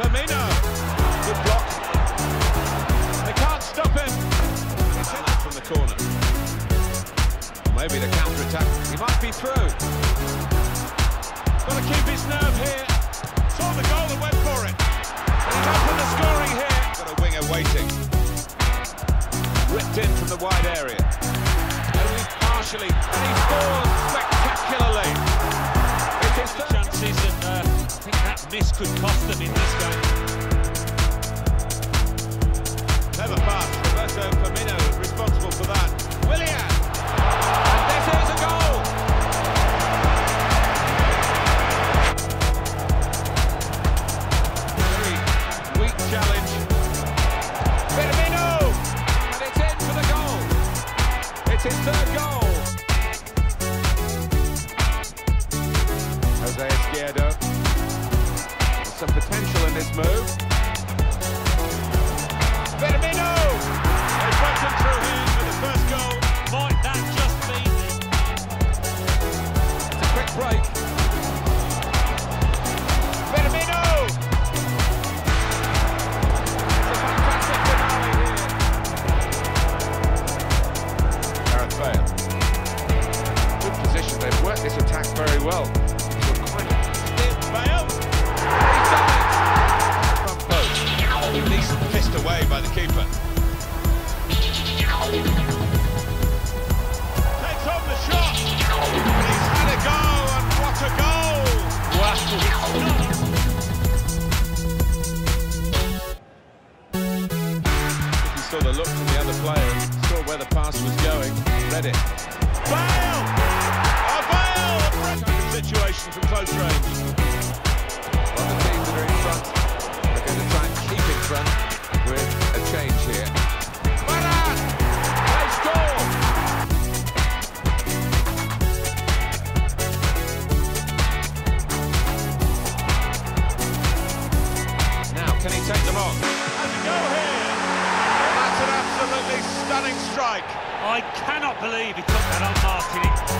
Firmino. Good block. They can't stop him. From the corner. Maybe the counter-attack. He might be through. Got to keep his nerve here. Saw the goal and went for it. And he's opened the scoring here. Got a winger waiting. Ripped in from the wide area. Only partially. And he scores spectacularly. It is chances, and uh, I think that miss could cost them in this game. Some potential in this move. Firmino! Swept him through here for the first goal. Might that just be It's a quick break. Firmino! It's a fantastic finale here. Gareth Bale. Good position. They've worked this attack very well. Saw the look from the other players, saw where the pass was going, read it. Bale! A Bale! A situation from close range. Well, the teams that are in front are going to try and keep in front with a change here. Varane! They score! Now, can he take them on? Has a go here! Absolutely stunning strike. I cannot believe he took that on Martin.